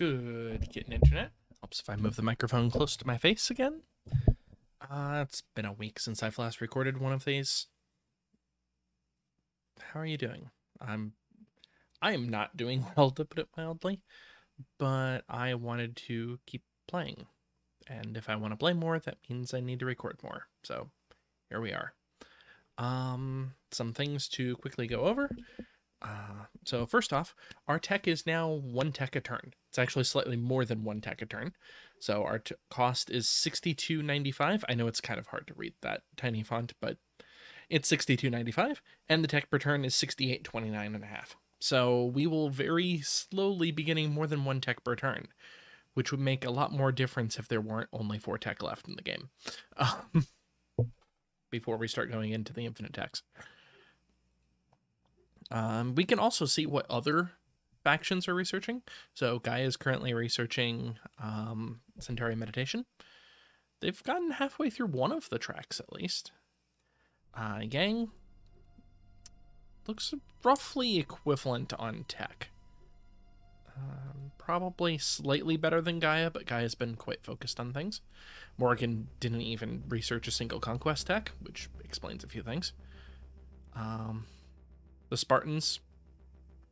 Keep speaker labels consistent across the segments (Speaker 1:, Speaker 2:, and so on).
Speaker 1: Good getting internet. Helps if I move the microphone close to my face again. Uh, it's been a week since I've last recorded one of these. How are you doing? I'm I am not doing well to put it mildly, but I wanted to keep playing. And if I want to play more, that means I need to record more. So here we are. Um, some things to quickly go over. Uh, so first off, our tech is now one tech a turn. It's actually slightly more than one tech a turn. So our t- cost is 62.95. I know it's kind of hard to read that tiny font, but it's 62.95 and the tech per turn is 68.29 and a half. So we will very slowly be getting more than one tech per turn, which would make a lot more difference if there weren't only four tech left in the game. Um, before we start going into the infinite techs. Um, we can also see what other factions are researching. So Gaia is currently researching um, Centauri Meditation. They've gotten halfway through one of the tracks at least. Uh, Yang looks roughly equivalent on tech. Um, probably slightly better than Gaia, but Gaia's been quite focused on things. Morgan didn't even research a single conquest tech, which explains a few things. Um, the Spartans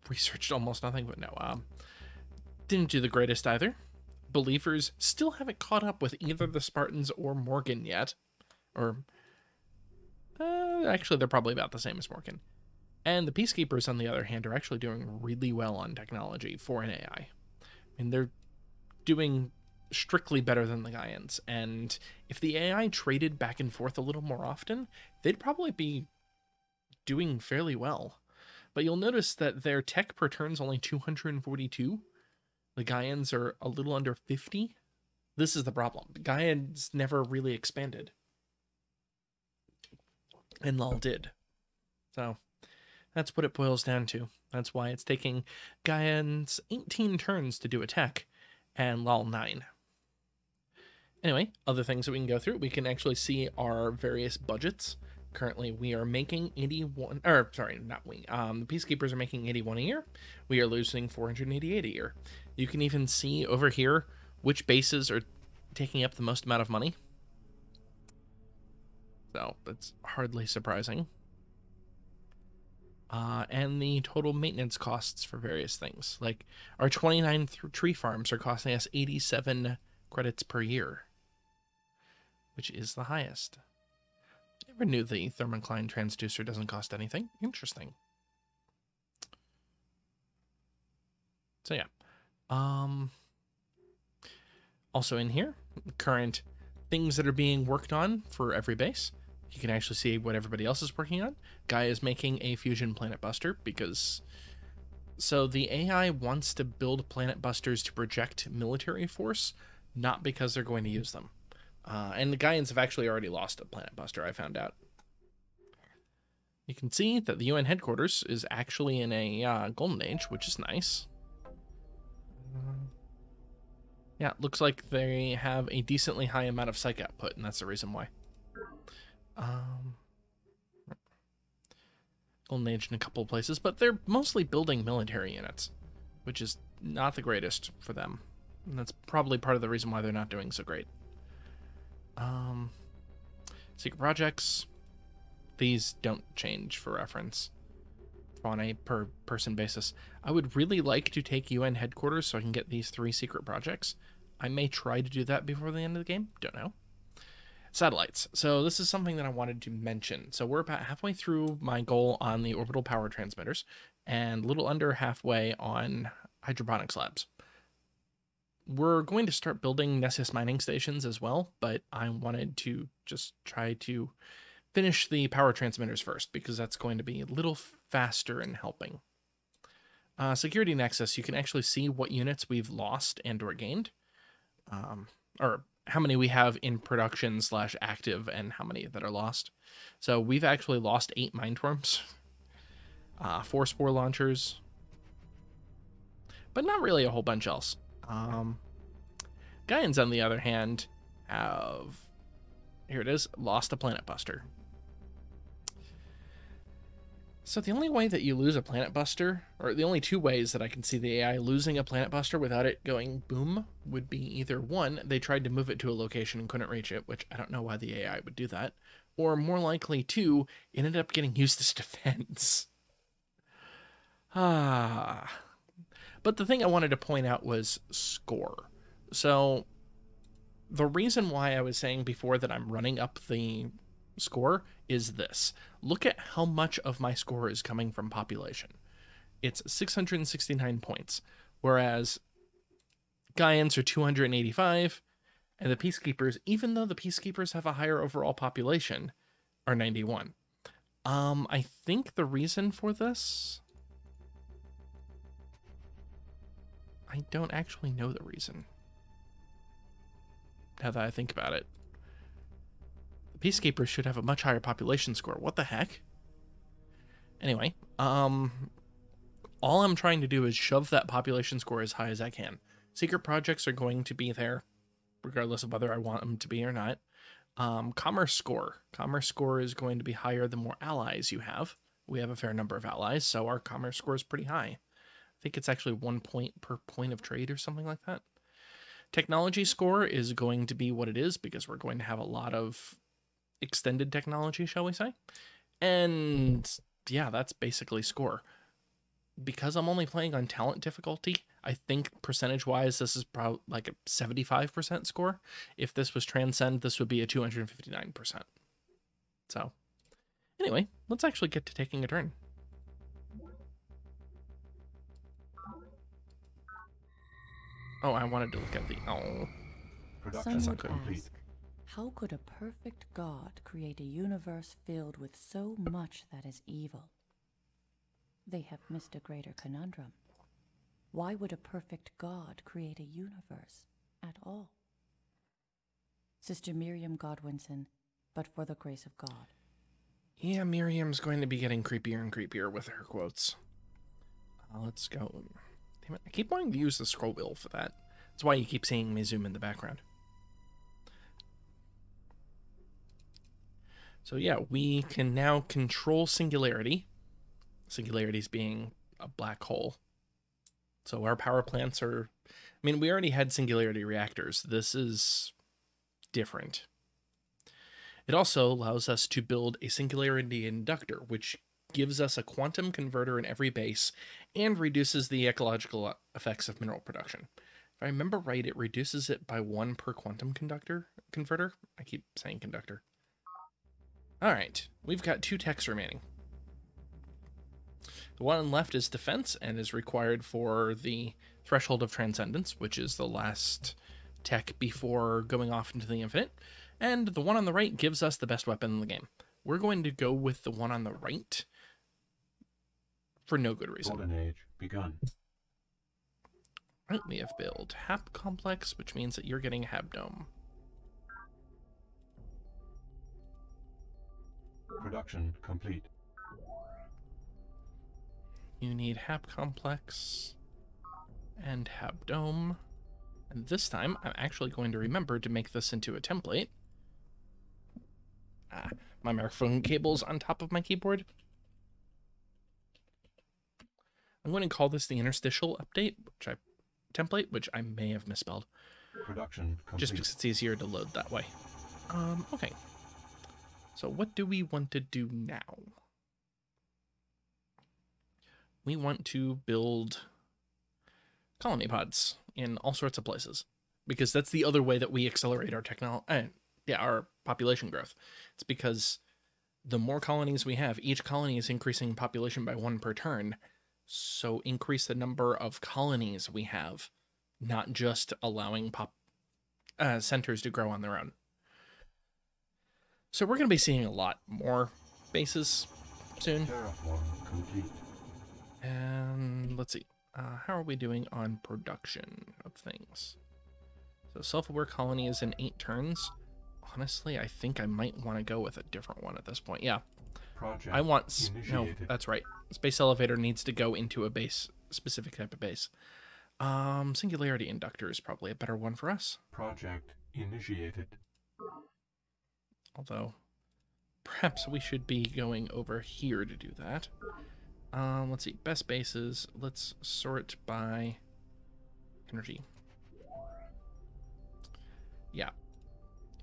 Speaker 1: researched almost nothing, but no, um, didn't do the greatest either. Believers still haven't caught up with either the Spartans or Morgan yet. Or, uh, actually, they're probably about the same as Morgan. And the Peacekeepers, on the other hand, are actually doing really well on technology for an AI. I mean, they're doing strictly better than the Gaians. And if the AI traded back and forth a little more often, they'd probably be doing fairly well. But you'll notice that their tech per only 242. The Gaians are a little under 50. This is the problem. Gaians never really expanded. And Lal did. So that's what it boils down to. That's why it's taking Gaians 18 turns to do attack and Lal 9. Anyway, other things that we can go through, we can actually see our various budgets currently we are making 81 or sorry not we um the peacekeepers are making 81 a year. We are losing 488 a year. You can even see over here which bases are taking up the most amount of money. So that's hardly surprising. Uh, and the total maintenance costs for various things. Like our 29 th- tree farms are costing us 87 credits per year which is the highest Never knew the thermocline transducer doesn't cost anything. Interesting. So yeah. Um also in here, current things that are being worked on for every base. You can actually see what everybody else is working on. Guy is making a fusion planet buster because so the AI wants to build planet busters to project military force, not because they're going to use them. Uh, and the Gaians have actually already lost a Planet Buster, I found out. You can see that the UN headquarters is actually in a uh, golden age, which is nice. yeah, looks like they have a decently high amount of psych output, and that's the reason why. Um, golden age in a couple of places, but they're mostly building military units, which is not the greatest for them. And that's probably part of the reason why they're not doing so great. Um, secret projects. These don't change for reference on a per person basis. I would really like to take UN headquarters so I can get these three secret projects. I may try to do that before the end of the game. Don't know. Satellites. So this is something that I wanted to mention. So we're about halfway through my goal on the orbital power transmitters and a little under halfway on hydroponics labs we're going to start building Nessus mining stations as well, but I wanted to just try to finish the power transmitters first because that's going to be a little faster in helping. Uh, security Nexus, you can actually see what units we've lost and or gained, um, or how many we have in production slash active and how many that are lost. So we've actually lost eight Mindworms, uh, four Spore Launchers, but not really a whole bunch else. Um, Gaians, on the other hand, have here it is lost a planet buster. So the only way that you lose a planet buster, or the only two ways that I can see the AI losing a planet buster without it going boom, would be either one, they tried to move it to a location and couldn't reach it, which I don't know why the AI would do that, or more likely two, it ended up getting used as defense. Ah. But the thing I wanted to point out was score. So the reason why I was saying before that I'm running up the score is this. Look at how much of my score is coming from population. It's 669 points, whereas Gaians are 285, and the Peacekeepers, even though the Peacekeepers have a higher overall population, are 91. Um, I think the reason for this. I don't actually know the reason. Now that I think about it. The Peacekeepers should have a much higher population score. What the heck? Anyway, um, all I'm trying to do is shove that population score as high as I can. Secret projects are going to be there, regardless of whether I want them to be or not. Um, commerce score. Commerce score is going to be higher the more allies you have. We have a fair number of allies, so our commerce score is pretty high. I think it's actually one point per point of trade or something like that. Technology score is going to be what it is because we're going to have a lot of extended technology, shall we say. And yeah, that's basically score. Because I'm only playing on talent difficulty, I think percentage wise, this is probably like a 75% score. If this was transcend, this would be a 259%. So, anyway, let's actually get to taking a turn. Oh, I wanted to look at the. Oh.
Speaker 2: Some would ask, how could a perfect God create a universe filled with so much that is evil? They have missed a greater conundrum. Why would a perfect God create a universe at all? Sister Miriam Godwinson, but for the grace of God.
Speaker 1: Yeah, Miriam's going to be getting creepier and creepier with her quotes. Uh, let's go. Damn it, I keep wanting to use the scroll wheel for that. That's why you keep seeing me zoom in the background. So yeah, we can now control singularity. Singularities being a black hole. So our power plants are I mean, we already had singularity reactors. This is different. It also allows us to build a singularity inductor, which gives us a quantum converter in every base and reduces the ecological effects of mineral production. If I remember right, it reduces it by one per quantum conductor converter. I keep saying conductor. All right, we've got two techs remaining. The one on the left is defense and is required for the threshold of transcendence, which is the last tech before going off into the infinite. And the one on the right gives us the best weapon in the game. We're going to go with the one on the right for no good reason.
Speaker 3: Golden Age begun.
Speaker 1: Right, we have built Hab Complex, which means that you're getting a Habdome.
Speaker 3: Production complete.
Speaker 1: You need Hab Complex and Habdome. And this time, I'm actually going to remember to make this into a template. Ah, my microphone cable's on top of my keyboard. I'm going to call this the interstitial update, which I template, which I may have misspelled.
Speaker 3: Production complete.
Speaker 1: Just because it's easier to load that way. Um, okay. So what do we want to do now? We want to build colony pods in all sorts of places because that's the other way that we accelerate our technology uh, yeah our population growth it's because the more colonies we have each colony is increasing population by one per turn so increase the number of colonies we have not just allowing pop uh, centers to grow on their own so we're going to be seeing a lot more bases soon. And let's see. Uh, how are we doing on production of things? So self-aware colony is in eight turns. Honestly, I think I might want to go with a different one at this point. Yeah,
Speaker 3: Project
Speaker 1: I want... s- No, that's right. Space elevator needs to go into a base, specific type of base. Um, singularity inductor is probably a better one for us.
Speaker 3: Project initiated.
Speaker 1: Although perhaps we should be going over here to do that. Um, let's see, best bases. Let's sort by energy. Yeah.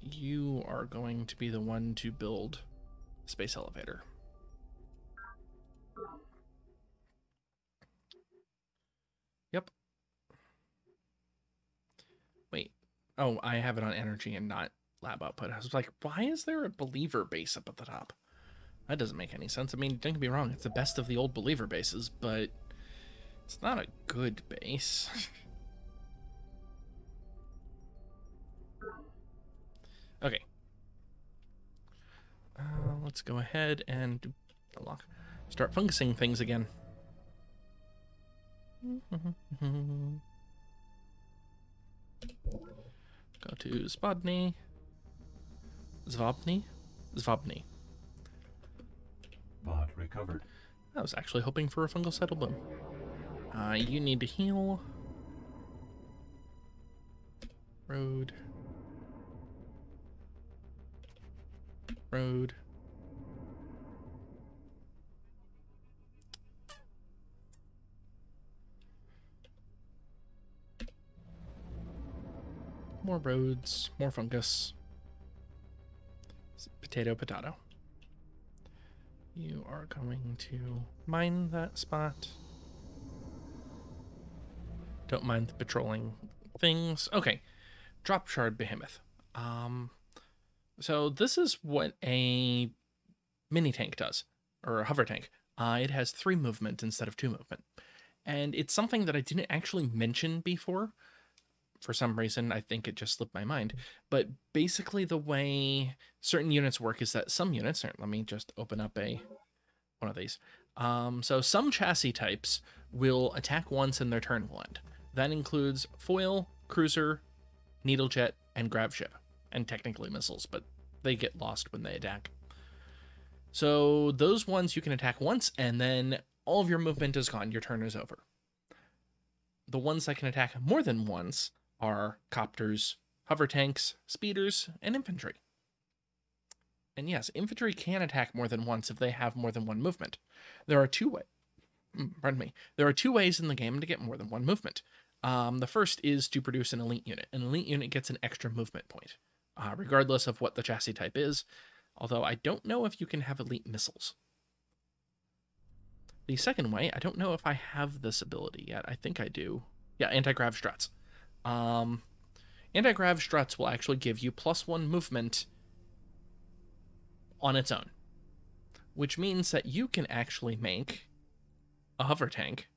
Speaker 1: You are going to be the one to build space elevator. Yep. Wait. Oh, I have it on energy and not lab output. I was like, why is there a believer base up at the top? That doesn't make any sense. I mean, don't get me wrong, it's the best of the old believer bases, but it's not a good base. okay. Uh, let's go ahead and. Start fungusing things again. Go to Spodny. Zvobny? Zvobny.
Speaker 3: Bot recovered.
Speaker 1: I was actually hoping for a fungal settle bloom. Uh, you need to heal. Road. Road. More roads, more fungus. Potato, potato. You are going to mine that spot. Don't mind the patrolling things. Okay. Drop shard behemoth. Um so this is what a mini tank does, or a hover tank. Uh, it has three movement instead of two movement. And it's something that I didn't actually mention before, for some reason i think it just slipped my mind. But basically the way certain units work is that some units let me just open up a one of these. Um, so some chassis types will attack once and their turn will end that includes foil cruiser needle jet and grav ship and technically missiles but they get lost when they attack so those ones you can attack once and then all of your movement is gone your turn is over the ones that can attack more than once are copters, hover tanks, speeders, and infantry. And yes, infantry can attack more than once if they have more than one movement. There are two ways. Mm, pardon me. There are two ways in the game to get more than one movement. Um, the first is to produce an elite unit. An elite unit gets an extra movement point, uh, regardless of what the chassis type is. Although I don't know if you can have elite missiles. The second way, I don't know if I have this ability yet. I think I do. Yeah, anti-grav struts. Um, anti-grav struts will actually give you plus one movement on its own, which means that you can actually make a hover tank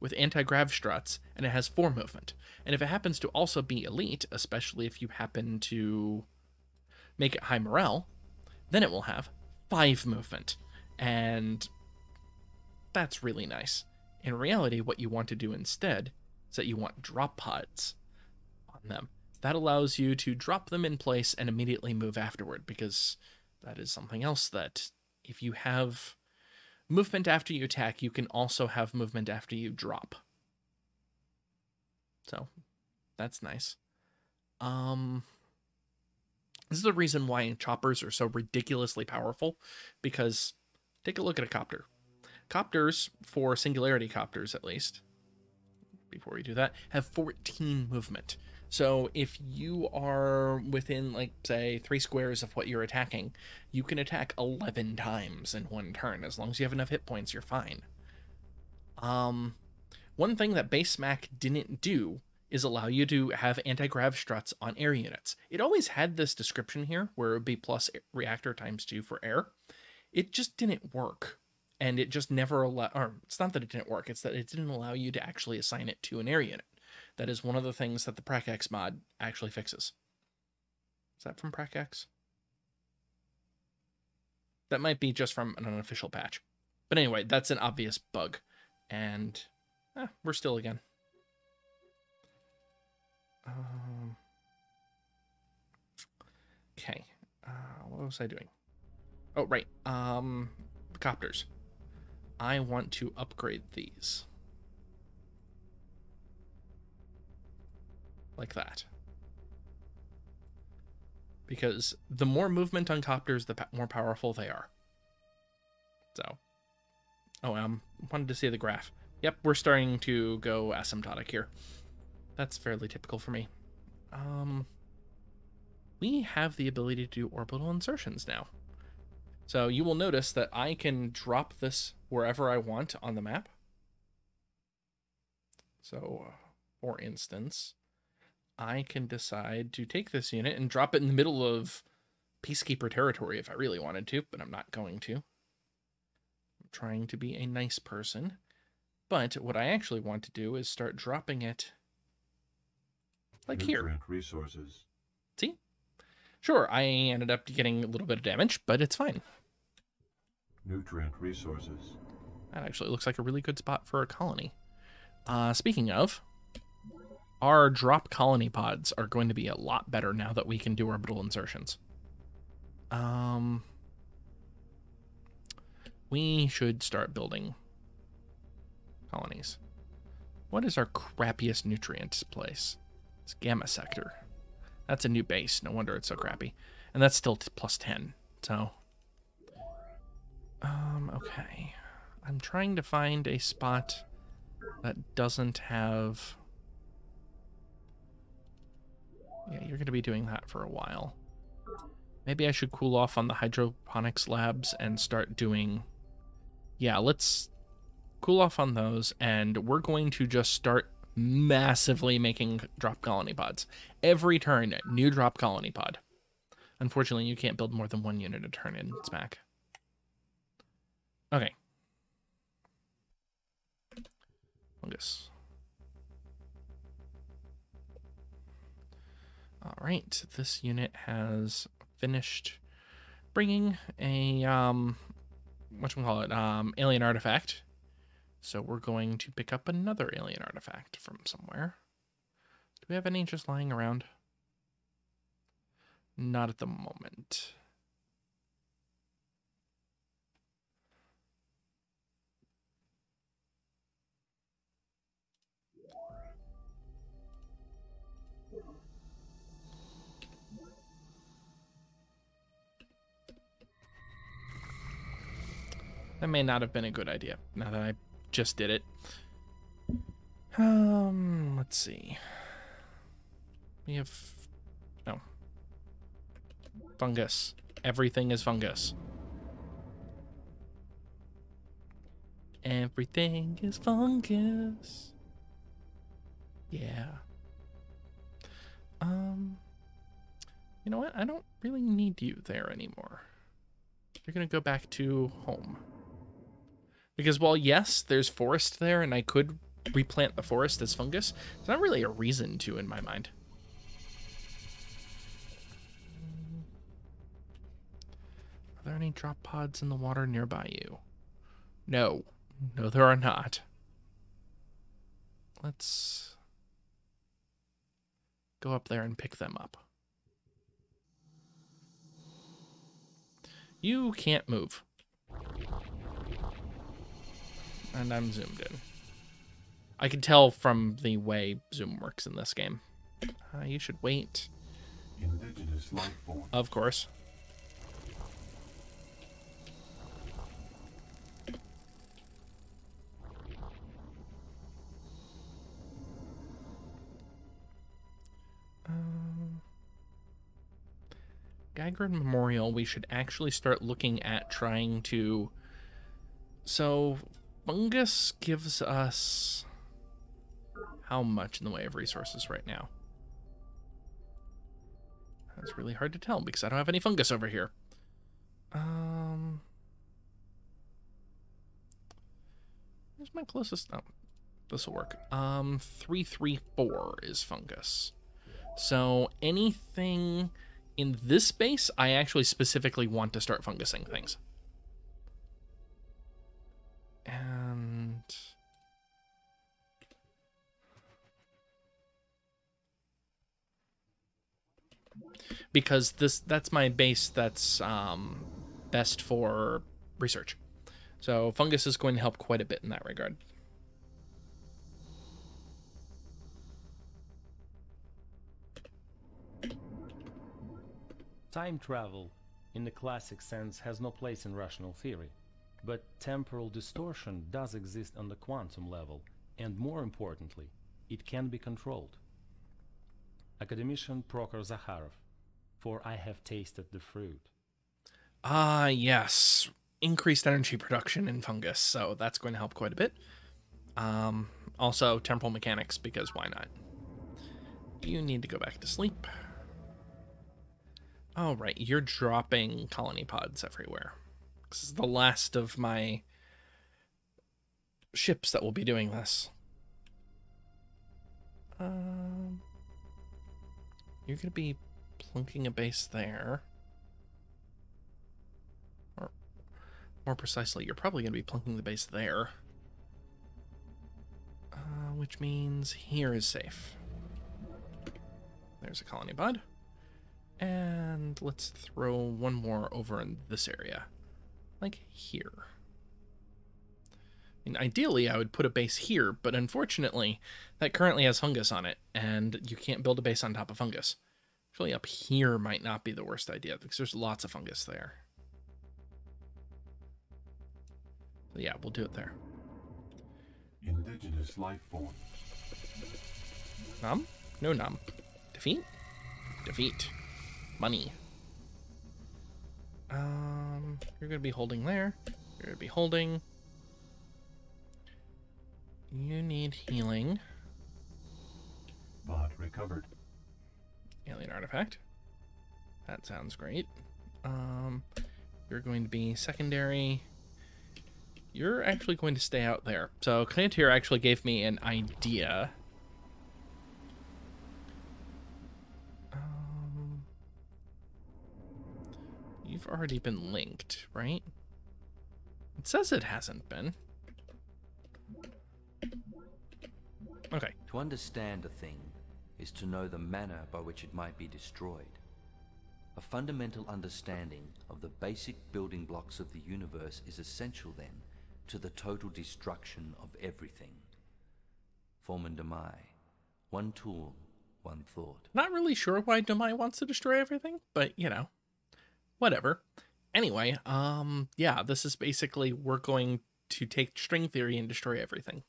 Speaker 1: with anti-grav struts and it has four movement. And if it happens to also be elite, especially if you happen to make it high morale, then it will have five movement. And that's really nice. In reality, what you want to do instead is that you want drop pods on them. That allows you to drop them in place and immediately move afterward because that is something else that if you have movement after you attack, you can also have movement after you drop. So that's nice. Um, this is the reason why choppers are so ridiculously powerful because take a look at a copter. Copters, for singularity copters at least, before we do that, have 14 movement. So if you are within, like, say, three squares of what you're attacking, you can attack 11 times in one turn. As long as you have enough hit points, you're fine. Um, one thing that base SMAC didn't do is allow you to have anti-grav struts on air units. It always had this description here where it would be plus reactor times two for air. It just didn't work and it just never allowed, or it's not that it didn't work it's that it didn't allow you to actually assign it to an air unit that is one of the things that the PRACX mod actually fixes. Is that from PRACX that might be just from an unofficial patch. But anyway that's an obvious bug. And eh, we're still again. Um, okay uh, what was i doing? Oh right um the copters. I want to upgrade these. Like that. because the more movement on copters, the more powerful they are. So, oh, um, wanted to see the graph. Yep, we're starting to go asymptotic here. That's fairly typical for me. Um, we have the ability to do orbital insertions now. So you will notice that I can drop this wherever I want on the map. So, uh, for instance, I can decide to take this unit and drop it in the middle of Peacekeeper territory if I really wanted to, but I'm not going to. I'm trying to be a nice person. But what I actually want to do is start dropping it like here.
Speaker 3: Resources.
Speaker 1: See? Sure, I ended up getting a little bit of damage, but it's fine.
Speaker 3: Nutrient resources.
Speaker 1: That actually looks like a really good spot for a colony. Uh, speaking of, our drop colony pods are going to be a lot better now that we can do orbital insertions. Um, we should start building colonies. What is our crappiest nutrients place? It's Gamma Sector. That's a new base. No wonder it's so crappy. And that's still plus 10. So, um, okay. I'm trying to find a spot that doesn't have. Yeah, you're going to be doing that for a while. Maybe I should cool off on the hydroponics labs and start doing. Yeah, let's cool off on those, and we're going to just start massively making drop colony pods. Every turn, new drop colony pod. Unfortunately, you can't build more than one unit a turn in SMAC. Okay. Fungus. All right, this unit has finished bringing a um, what we call it, um, alien artifact. So we're going to pick up another alien artifact from somewhere. Do we have any just lying around? Not at the moment. That may not have been a good idea now that I just did it. Um, let's see. We have no fungus. Everything is fungus. Everything is fungus. Yeah. Um, you know what? I don't really need you there anymore. You're gonna go back to home. Because while yes, there's forest there, and I could replant the forest as fungus, there's not really a reason to in my mind. Are there any drop pods in the water nearby you? No. No, there are not. Let's go up there and pick them up. You can't move. And I'm zoomed in. I can tell from the way zoom works in this game. Uh, you should wait.
Speaker 3: Indigenous life form.
Speaker 1: Of course. Um, Gagarin Memorial, we should actually start looking at trying to. So, fungus gives us how much in the way of resources right now? That's really hard to tell because I don't have any fungus over here. Um, where's my closest? Oh, this will work. Um, three three four is fungus. So anything in this space, I actually specifically want to start fungusing things. Because this that's my base that's um, best for research. So fungus is going to help quite a bit in that regard.
Speaker 4: Time travel, in the classic sense, has no place in rational theory. But temporal distortion does exist on the quantum level, and more importantly, it can be controlled. Academician Prokhor Zakharov, for I have tasted the fruit.
Speaker 1: Ah, yes. Increased energy production in fungus, so that's going to help quite a bit. Um, also, temporal mechanics, because why not? You need to go back to sleep. Oh, right. You're dropping colony pods everywhere. This is the last of my ships that will be doing this. Um, you're going to be plunking a base there. Or, more precisely, you're probably going to be plunking the base there. Uh, which means here is safe. There's a colony pod. And let's throw one more over in this area. Like here. Mean, ideally, I would put a base here, but unfortunately, that currently has fungus on it, and you can't build a base on top of fungus. Actually, up here might not be the worst idea, because there's lots of fungus there. So yeah, we'll do it there.
Speaker 3: Indigenous life form.
Speaker 1: Num? No num. Defeat? Defeat. Money. Um, you're gonna be holding there. You're gonna be holding. You need healing.
Speaker 3: Bot recovered.
Speaker 1: Alien artifact. That sounds great. Um, you're going to be secondary. You're actually going to stay out there. So Clantier actually gave me an idea. Um, you've already been linked, right? It says it hasn't been. Okay.
Speaker 5: To understand a thing is to know the manner by which it might be destroyed. A fundamental understanding of the basic building blocks of the universe is essential then to the total destruction of everything. Foreman Domai, one tool, one thought.
Speaker 1: Not really sure why Domai wants to destroy everything, but you know, whatever. Anyway, um, yeah, this is basically we're going to take string theory and destroy everything.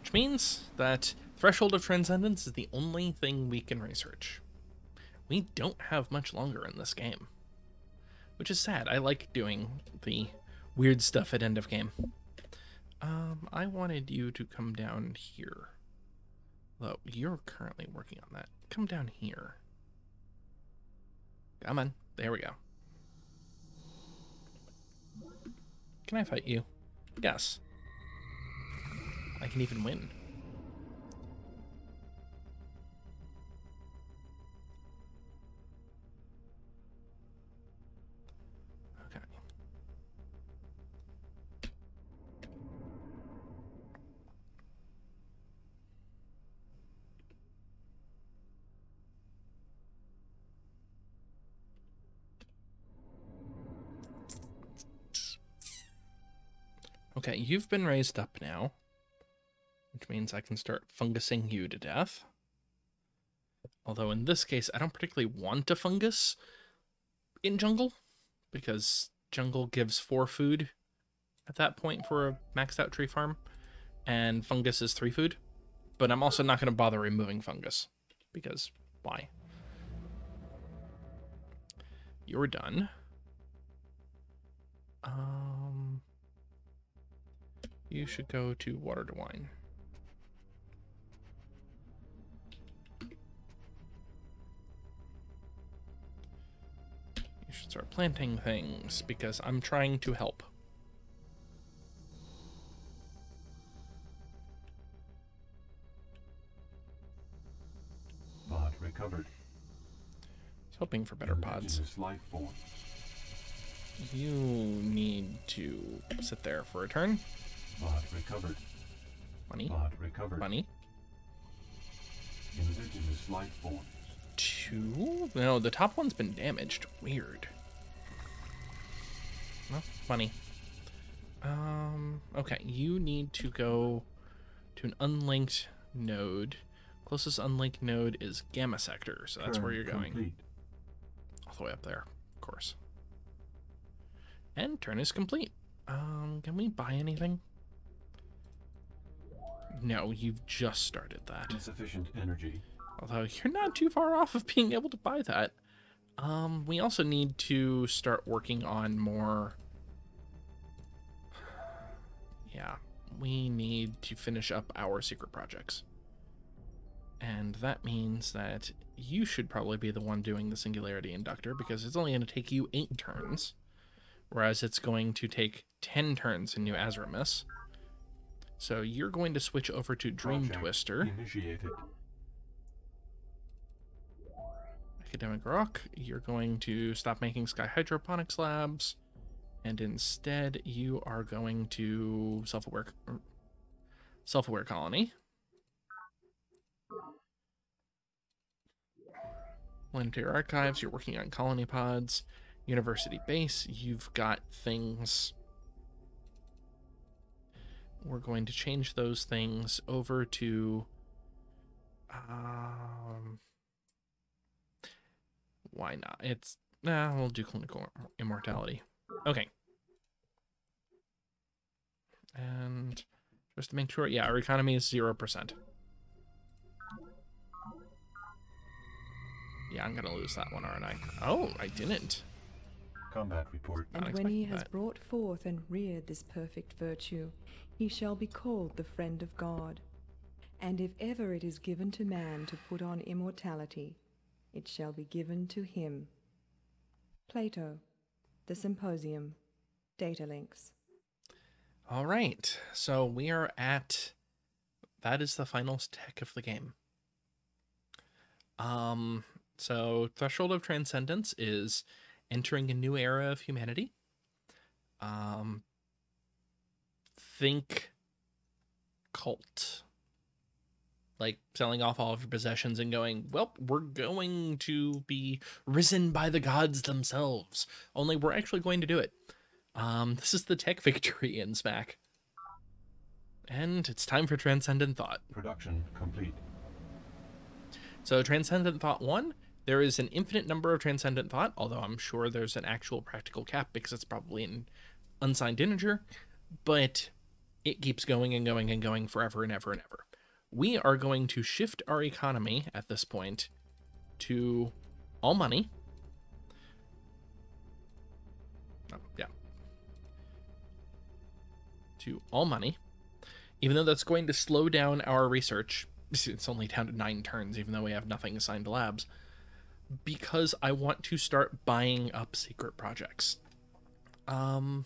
Speaker 1: Which means that Threshold of Transcendence is the only thing we can research. We don't have much longer in this game. Which is sad. I like doing the weird stuff at end of game. Um, I wanted you to come down here. Though you're currently working on that. Come down here. Come on. There we go. Can I fight you? Yes. I can even win. Okay, you've been raised up now, which means I can start fungusing you to death. Although in this case, I don't particularly want a fungus in jungle, because jungle gives four food at that point for a maxed out tree farm, and fungus is three food. But I'm also not going to bother removing fungus, because why? You're done. Um, you should go to water to wine. You should start planting things because I'm trying to help.
Speaker 3: Bot recovered.
Speaker 1: I was hoping for better pods.
Speaker 3: Indigenous life form.
Speaker 1: You need to sit there for a turn.
Speaker 3: Bot recovered.
Speaker 1: Money.
Speaker 3: Bot recovered.
Speaker 1: Money.
Speaker 3: Indigenous life form.
Speaker 1: Two? No, the top one's been damaged. Weird. Well, money. Um, okay, you need to go to an unlinked node. Closest unlinked node is Gamma Sector, so that's where you're going.
Speaker 3: Complete.
Speaker 1: all the way up there, of course. And turn is complete. Um, can we buy anything? No, you've just started that.
Speaker 3: Insufficient energy.
Speaker 1: Although you're not too far off of being able to buy that. Um, we also need to start working on more. Yeah, we need to finish up our secret projects. And that means that you should probably be the one doing the Singularity Inductor because it's only going to take you eight turns, whereas it's going to take 10 turns in New Azramus. So you're going to switch over to Dream
Speaker 3: Project
Speaker 1: Twister.
Speaker 3: Initiated.
Speaker 1: Academic Rock, you're going to stop making Sky Hydroponics Labs, and instead you are going to self-aware self-aware colony. Planetary Archives, you're working on colony pods. University Base, you've got things. We're going to change those things over to. Um, why not? It's nah, we'll do clinical immortality. Okay. And just to make sure, yeah, our economy is zero percent. Yeah, I'm gonna lose that one, aren't I? Oh, I didn't.
Speaker 3: Combat report.
Speaker 6: And when he has
Speaker 1: that.
Speaker 6: brought forth and reared this perfect virtue, he shall be called the friend of God. And if ever it is given to man to put on immortality, it shall be given to him. Plato, The Symposium, Data Links.
Speaker 1: All right. So we are at that is the final tech of the game. Um so Threshold of Transcendence is entering a new era of humanity. Um think cult. Like selling off all of your possessions and going, well, we're going to be risen by the gods themselves. Only we're actually going to do it. Um, this is the tech victory in SMAC. And it's time for Transcendent Thought.
Speaker 3: Production complete.
Speaker 1: So, Transcendent Thought 1, there is an infinite number of Transcendent Thought, although I'm sure there's an actual practical cap because it's probably an unsigned integer, but it keeps going and going and going forever and ever and ever. We are going to shift our economy at this point to all money. Oh, yeah. To all money. Even though that's going to slow down our research, it's only down to nine turns, even though we have nothing assigned to labs, because I want to start buying up secret projects. Um,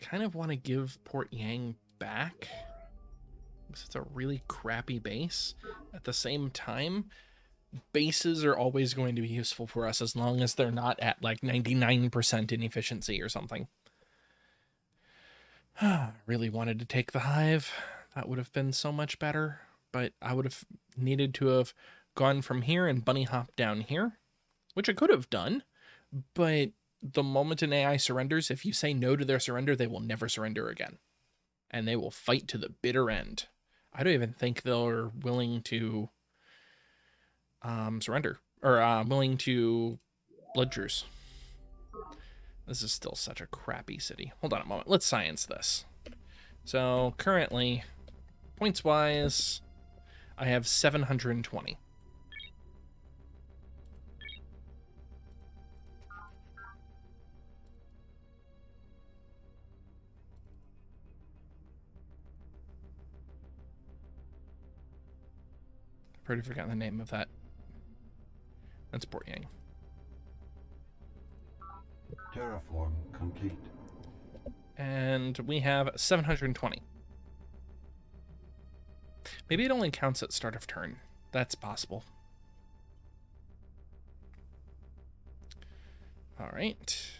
Speaker 1: I kind of want to give Port Yang back because it's a really crappy base. At the same time, bases are always going to be useful for us as long as they're not at like 99% inefficiency or something. Really wanted to take the hive. That would have been so much better, but I would have needed to have gone from here and bunny hop down here, which I could have done, but the moment an AI surrenders, if you say no to their surrender, they will never surrender again. And they will fight to the bitter end. I don't even think they're willing to um, surrender or uh, willing to blood. This is still such a crappy city. Hold on a moment. Let's science this. So currently, points wise, I have 720. I've already forgotten the name of that. That's Port Yang.
Speaker 3: Terraform complete.
Speaker 1: and we have 720. Maybe it only counts at start of turn. That's possible. All right.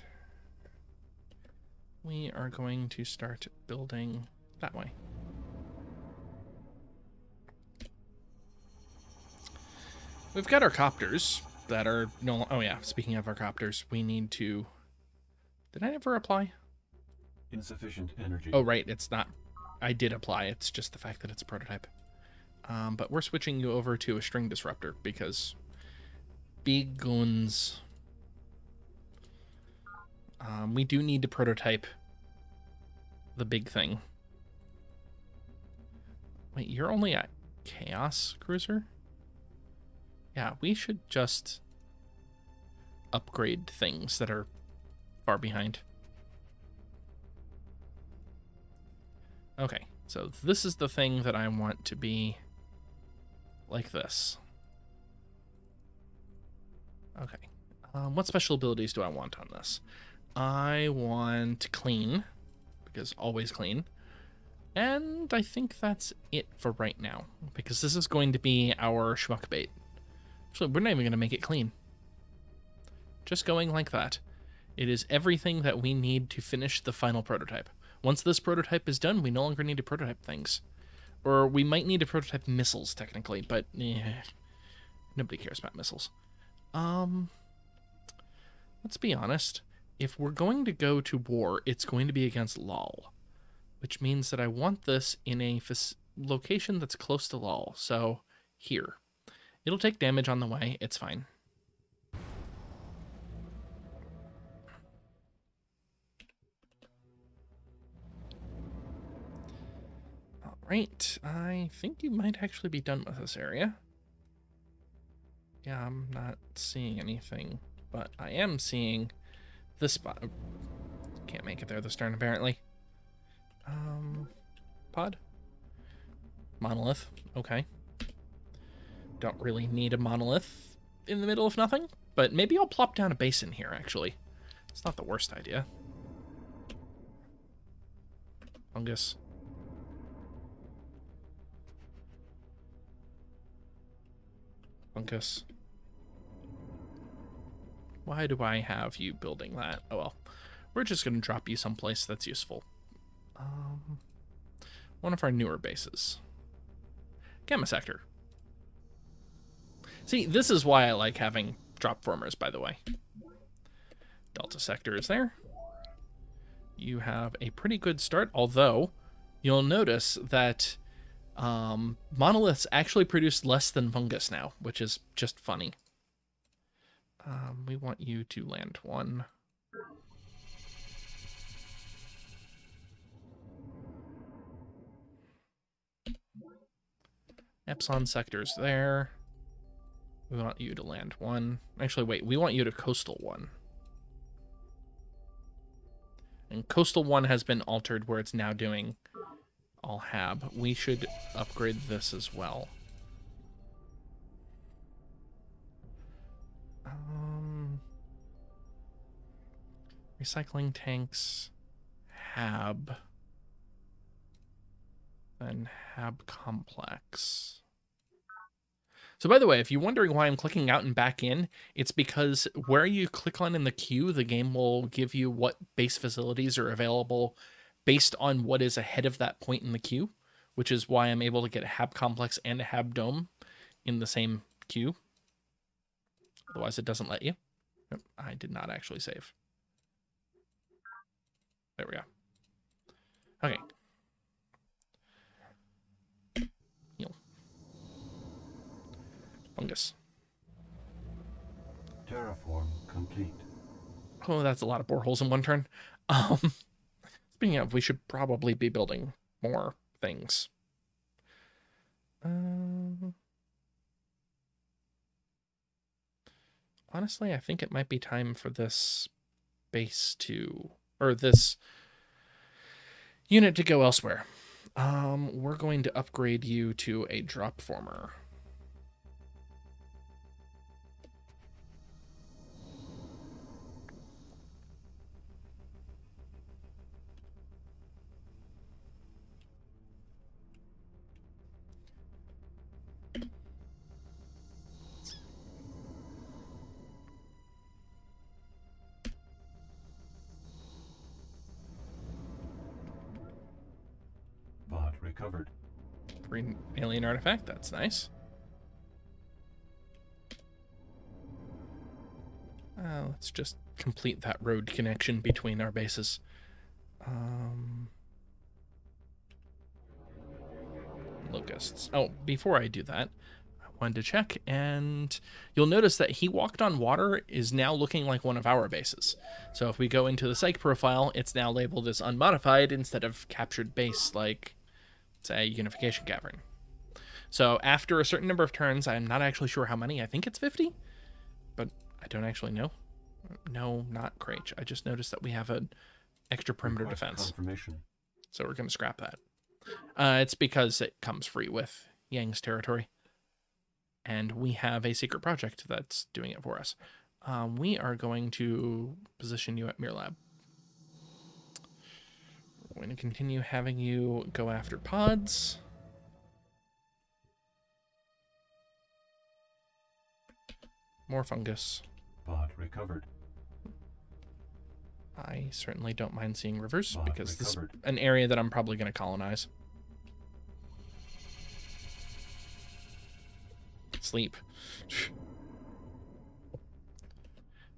Speaker 1: We are going to start building that way. We've got our copters that are no. Oh yeah. Speaking of our copters, we need to. Did I ever apply?
Speaker 3: Insufficient energy.
Speaker 1: Oh, right. It's not. I did apply. It's just the fact that it's a prototype. Um, but we're switching you over to a string disruptor because big guns. Um, we do need to prototype the big thing. Wait, you're only at Chaos Cruiser? Yeah, we should just upgrade things that are far behind. Okay, so this is the thing that I want to be like this. Okay. Um, what special abilities do I want on this? I want clean, because always clean. And I think that's it for right now, because this is going to be our schmuck bait. So we're not even going to make it clean. Just going like that. It is everything that we need to finish the final prototype. Once this prototype is done, we no longer need to prototype things. Or we might need to prototype missiles, technically, but eh, nobody cares about missiles. Um, let's be honest. If we're going to go to war, it's going to be against Lal, which means that I want this in a location that's close to Lal. So here, it'll take damage on the way. It's fine. All right. I think you might actually be done with this area. Yeah, I'm not seeing anything, but I am seeing this spot. Can't make it there this turn, apparently. Um, pod? Monolith, okay. Don't really need a monolith in the middle of nothing, but maybe I'll plop down a basin here, actually. It's not the worst idea. Fungus. Fungus. Why do I have you building that? Oh well. We're just going to drop you someplace that's useful. Um, one of our newer bases. Gamma Sector. See, this is why I like having drop formers, by the way. Delta Sector is there. You have a pretty good start, although you'll notice that um, monoliths actually produce less than fungus now, which is just funny. Um, we want you to land one. Epsilon sectors there. We want you to land one. Actually, wait, we want you to coastal one. And coastal one has been altered where it's now doing all hab. We should upgrade this as well. Um, recycling tanks, hab, and hab complex. So by the way, if you're wondering why I'm clicking out and back in, it's because where you click on in the queue, the game will give you what base facilities are available based on what is ahead of that point in the queue, which is why I'm able to get a Hab Complex and a Hab Dome in the same queue. Otherwise, it doesn't let you. I did not actually save. There we go. Okay. Fungus.
Speaker 3: Terraform complete.
Speaker 1: Oh, that's a lot of boreholes in one turn. Um, Speaking of, we should probably be building more things. Um, honestly, I think it might be time for this base to, or this unit to go elsewhere. Um, we're going to upgrade you to a drop former. Green alien artifact, that's nice. Uh, let's just complete that road connection between our bases. Um, locusts. Oh, before I do that, I wanted to check, and you'll notice that he walked on water is now looking like one of our bases. So if we go into the psych profile, it's now labeled as unmodified instead of captured base, like say Unification Cavern. So after a certain number of turns, I'm not actually sure how many. I think it's 50, but I don't actually know. No, not Craich. I just noticed that we have an extra perimeter defense.
Speaker 3: Confirmation.
Speaker 1: So we're going to scrap that. Uh, it's because it comes free with Yang's territory. And we have a secret project that's doing it for us. Um, we are going to position you at Mirlab. We're going to continue having you go after pods. More fungus.
Speaker 3: Pod recovered.
Speaker 1: I certainly don't mind seeing rivers
Speaker 3: Pod
Speaker 1: because this is an area that I'm probably going to colonize. Sleep.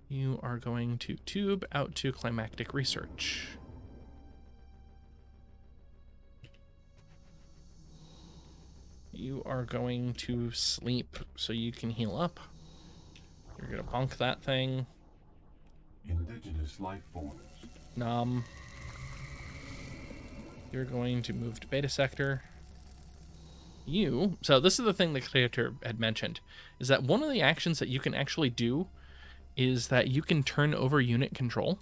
Speaker 1: You are going to tube out to climactic research. You are going to sleep so you can heal up. You're going to bunk that thing.
Speaker 3: Indigenous life forms.
Speaker 1: Nom. You're going to move to beta sector. You, so this is the thing the creator had mentioned, is that one of the actions that you can actually do is that you can turn over unit control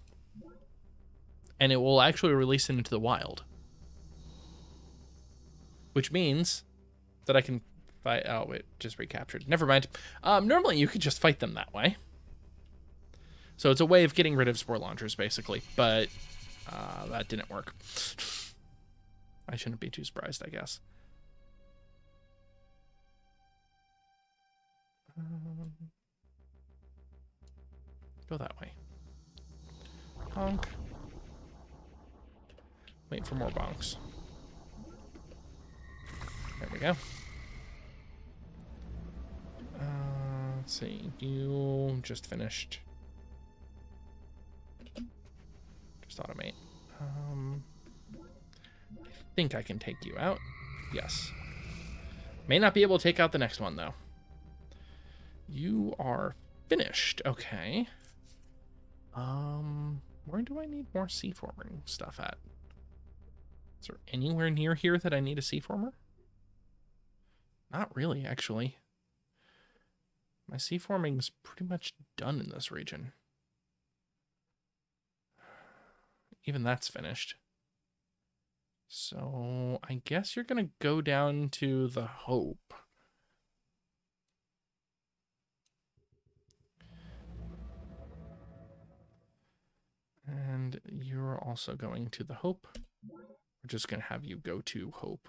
Speaker 1: and it will actually release it into the wild. Which means that I can fight. Oh, it just recaptured. Never mind. Um, normally you could just fight them that way. So it's a way of getting rid of spore launchers, basically. But uh, that didn't work. I shouldn't be too surprised, I guess. Um, go that way. Bonk. Wait for more bonks. There we go. Uh, let's see. You just finished. Just automate. Um, I think I can take you out. Yes. May not be able to take out the next one, though. You are finished. Okay. Um, where do I need more sea forming stuff at? Is there anywhere near here that I need a sea former? Not really, actually. My sea forming's pretty much done in this region. Even that's finished. So I guess you're gonna go down to the Hope. And you're also going to the Hope. We're just gonna have you go to Hope.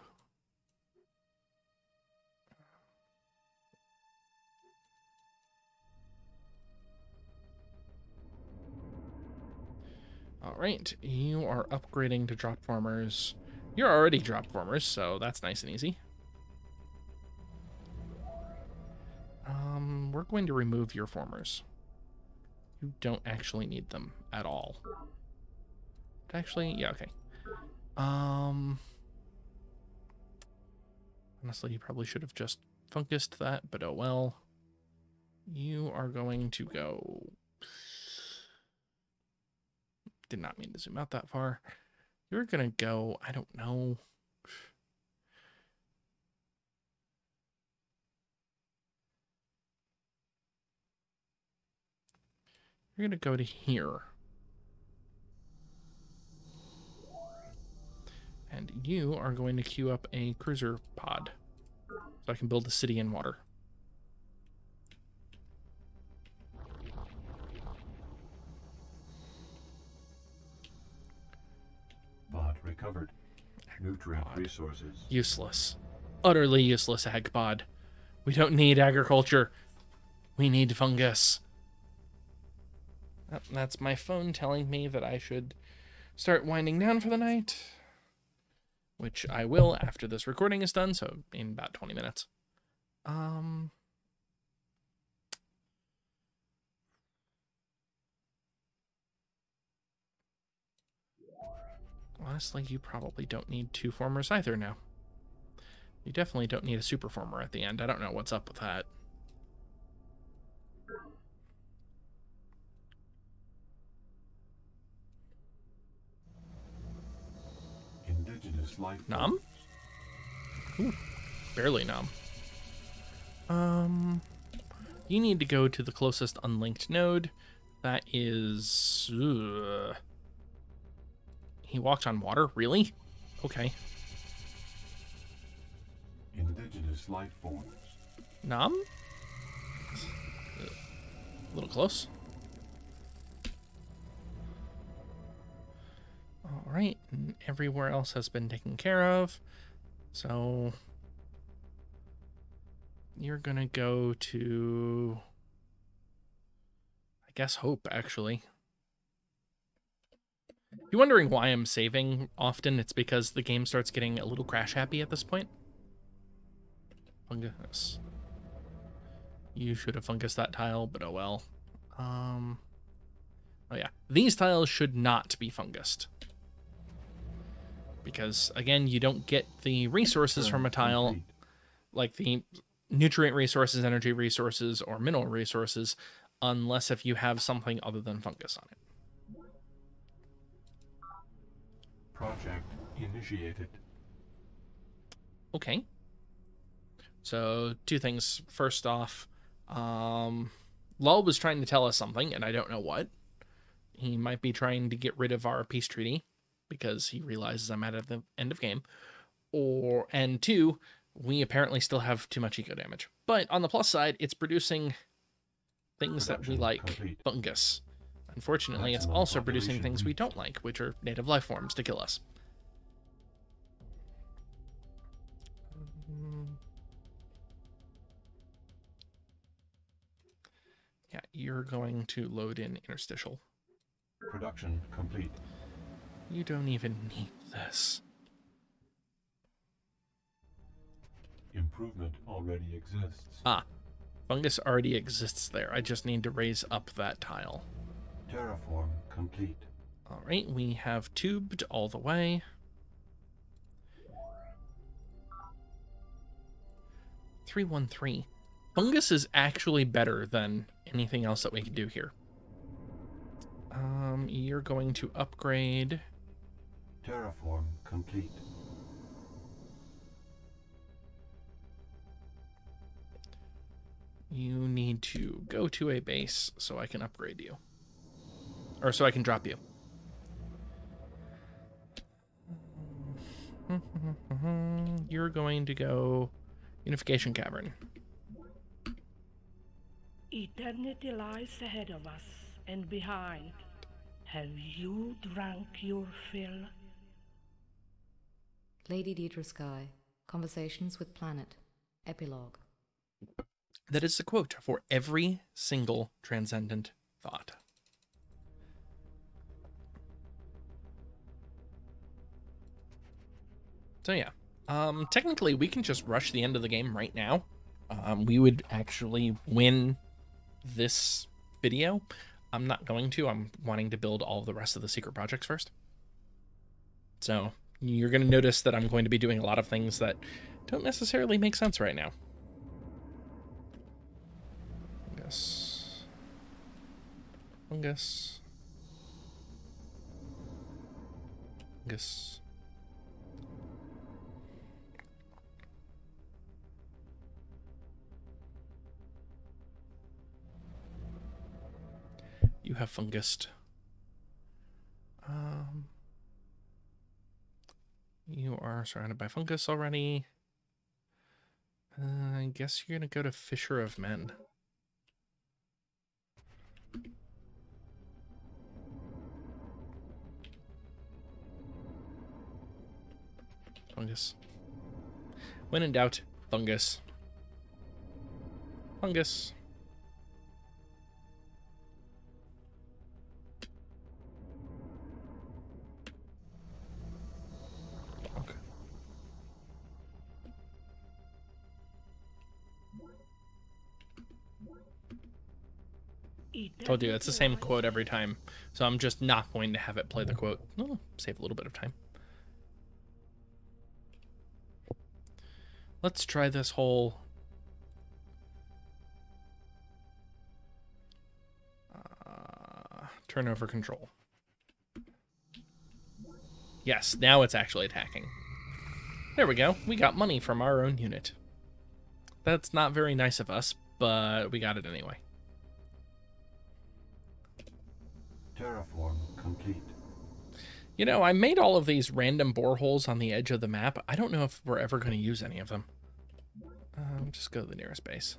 Speaker 1: All right, you are upgrading to drop formers. You're already drop formers, so that's nice and easy. Um, we're going to remove your formers. You don't actually need them at all. Actually, yeah, okay. Um, honestly, you probably should have just focused that, but oh well. You are going to go did not mean to zoom out that far. You're gonna go, I don't know. You're gonna go to here. And you are going to queue up a cruiser pod. So I can build a city in water.
Speaker 3: Recovered. Nutrient
Speaker 1: Pod.
Speaker 3: resources.
Speaker 1: Useless. Utterly useless ag pod. We don't need agriculture. We need fungus. That's my phone telling me that I should start winding down for the night. Which I will after this recording is done, so in about 20 minutes. Um Honestly, you probably don't need two formers either now. You definitely don't need a super former at the end. I don't know what's up with that.
Speaker 3: Indigenous life.
Speaker 1: Nom? Ooh, barely numb. Um, you need to go to the closest unlinked node. That is. ugh. He walked on water? Really? Okay.
Speaker 3: Indigenous life forms.
Speaker 1: Nom? A little close. Alright, and everywhere else has been taken care of. So. You're gonna go to. I guess Hope, actually. If you're wondering why I'm saving often, it's because the game starts getting a little crash happy at this point. Fungus. You should have fungus that tile, but oh well. Um. Oh yeah, these tiles should not be fungused. Because again, you don't get the resources from a tile, like the nutrient resources, energy resources, or mineral resources, unless if you have something other than fungus on it.
Speaker 3: Project initiated.
Speaker 1: Okay. So two things. First off, um, Lal was trying to tell us something, and I don't know what. He might be trying to get rid of our peace treaty because he realizes I'm at the end of game. Or and two, we apparently still have too much eco damage. But on the plus side, it's producing things that we like,
Speaker 3: complete.
Speaker 1: fungus. Unfortunately, it's also producing things we don't like, which are native life forms to kill us. Yeah, you're going to load in interstitial.
Speaker 3: Production complete.
Speaker 1: You don't even need this.
Speaker 3: Improvement already exists.
Speaker 1: Ah, fungus already exists there. I just need to raise up that tile.
Speaker 3: Terraform complete.
Speaker 1: All right, we have tubed all the way. Three one three. Fungus is actually better than anything else that we can do here. Um, you're going to upgrade.
Speaker 3: Terraform complete.
Speaker 1: You need to go to a base so I can upgrade you. Or so I can drop you. You're going to go Unification Cavern.
Speaker 7: Eternity lies ahead of us and behind. Have you drunk your fill?
Speaker 8: Lady Deirdre Skye. Conversations with Planet. Epilogue.
Speaker 1: That is the quote for every single transcendent thought. So yeah, um, technically we can just rush the end of the game right now. Um, we would actually win this video. I'm not going to. I'm wanting to build all the rest of the secret projects first. So you're going to notice that I'm going to be doing a lot of things that don't necessarily make sense right now. Fungus. Fungus. Fungus. You have fungused. Um, you are surrounded by fungus already. Uh, I guess you're gonna go to Fisher of Men. Fungus. When in doubt, fungus. Fungus. Told you it's the same quote every time, so I'm just not going to have it play the quote. Oh, save a little bit of time. Let's try this whole. Uh, turnover control. Yes, now it's actually attacking. There we go. We got money from our own unit. That's not very nice of us, but we got it anyway.
Speaker 3: Terraform complete.
Speaker 1: You know, I made all of these random boreholes on the edge of the map. I don't know if we're ever going to use any of them. Um, just go to the nearest base.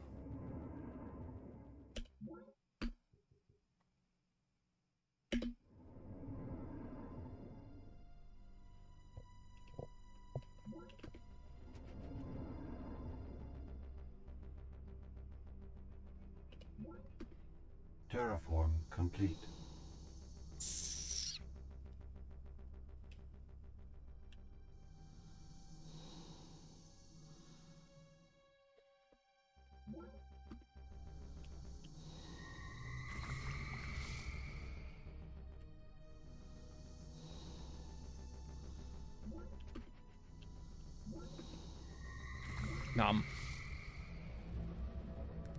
Speaker 3: Terraform complete.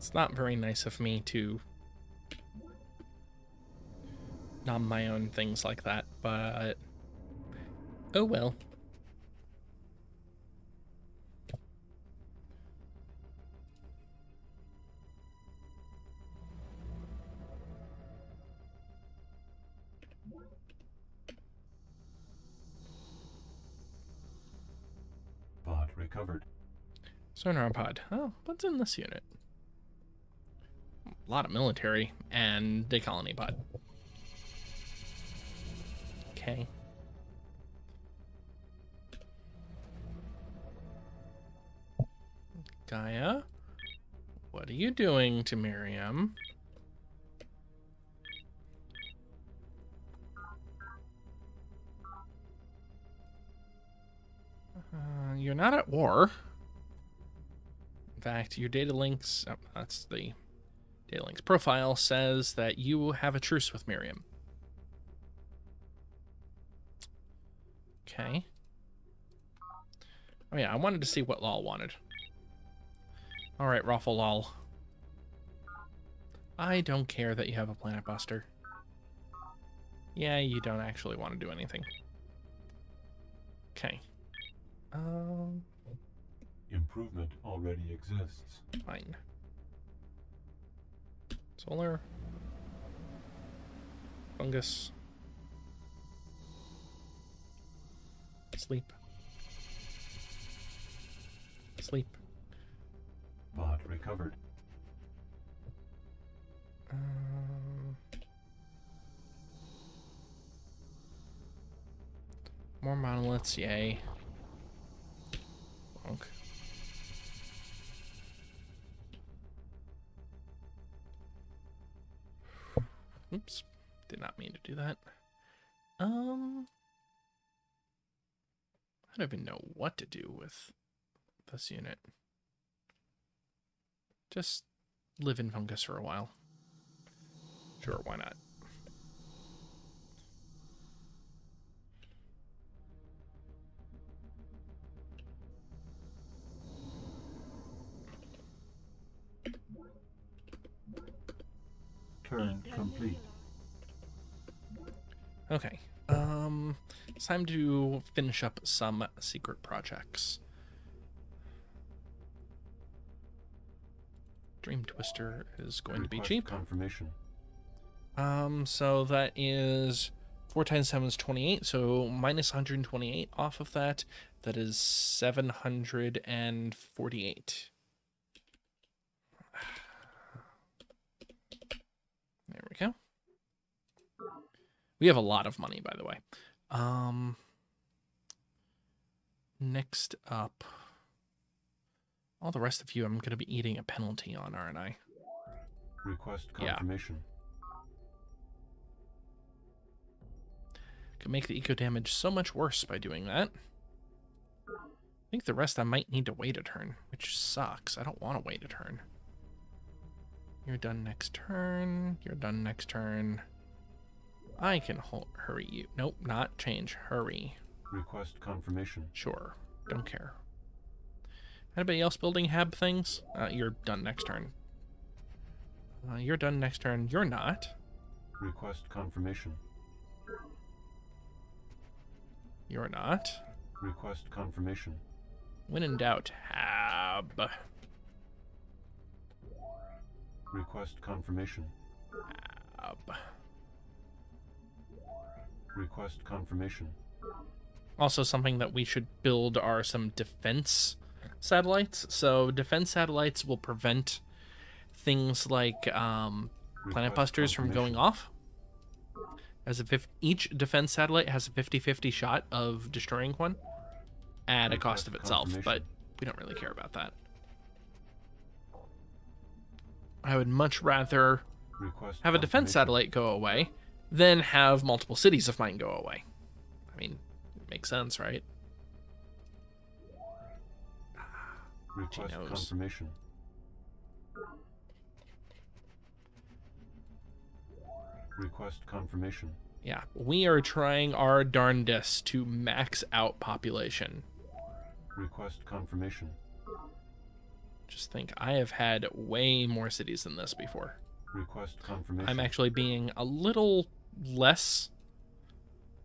Speaker 1: It's not very nice of me to nom my own things like that, but oh well.
Speaker 3: Pod recovered.
Speaker 1: Sonar pod. Oh, what's in this unit? A lot of military and a colony pod. Okay. Gaia, what are you doing to Miriam? Uh, you're not at war. In fact, your data links, oh, that's the data links profile, says that you have a truce with Miriam. Okay. Oh yeah, I wanted to see what Lal wanted. Alright, Raffle Lal. I don't care that you have a planet buster. Yeah, you don't actually want to do anything. Okay. Um,
Speaker 3: Improvement already exists.
Speaker 1: fine. Solar. Fungus. Sleep. Sleep.
Speaker 3: Pod recovered.
Speaker 1: Um, more monoliths, yay. Bonk. Oops, did not mean to do that. Um, I don't even know what to do with this unit. Just live in fungus for a while. Sure, why not?
Speaker 3: Turn complete.
Speaker 1: Okay. Um, it's time to finish up some secret projects. Dream Twister is going to be cheap.
Speaker 3: Confirmation.
Speaker 1: Um, so that is four times seven is twenty-eight. So minus one hundred twenty-eight off of that. That is seven hundred and forty-eight. There we go. We have a lot of money, by the way. Um, next up, all the rest of you, I'm going to be eating a penalty on, aren't I?
Speaker 3: Request confirmation.
Speaker 1: Yeah.
Speaker 3: confirmation.
Speaker 1: Could make the eco damage so much worse by doing that. I think the rest I might need to wait a turn, which sucks. I don't want to wait a turn. You're done next turn. You're done next turn. I can hol- hurry you. Nope, not change. Hurry.
Speaker 3: Request confirmation.
Speaker 1: Sure. Don't care. Anybody else building hab things? Uh, you're done next turn. Uh, you're done next turn. You're not.
Speaker 3: Request confirmation.
Speaker 1: You're not.
Speaker 3: Request confirmation.
Speaker 1: When in doubt, hab.
Speaker 3: Request confirmation. Request confirmation.
Speaker 1: Also, something that we should build are some defense satellites. So, defense satellites will prevent things like um, planet busters from going off. As if each defense satellite has a 50-50 shot of destroying one at a cost of itself, but we don't really care about that. I would much rather
Speaker 3: Request
Speaker 1: have a defense satellite go away than have multiple cities of mine go away. I mean, it makes sense, right?
Speaker 3: Request confirmation. Request confirmation.
Speaker 1: Yeah, we are trying our darndest to max out population.
Speaker 3: Request confirmation.
Speaker 1: Just think, I have had way more cities than this before.
Speaker 3: Request confirmation.
Speaker 1: I'm actually being a little less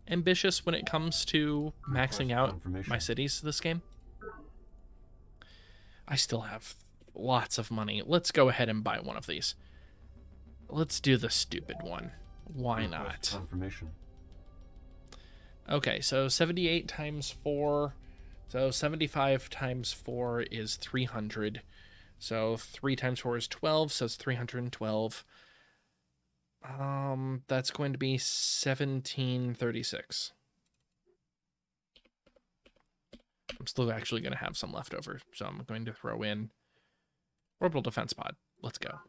Speaker 1: ambitious when it comes to maxing out my cities this game. I still have lots of money. Let's go ahead and buy one of these. Let's do the stupid one. Why
Speaker 3: Request
Speaker 1: not?
Speaker 3: Confirmation.
Speaker 1: Okay, so 78 times 4. So 75 times 4 is 300. So 3 times 4 is 12, so it's 312. Um that's going to be 1736. I'm still actually going to have some left over, so I'm going to throw in orbital defense pod. Let's go.